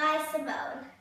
By Simone.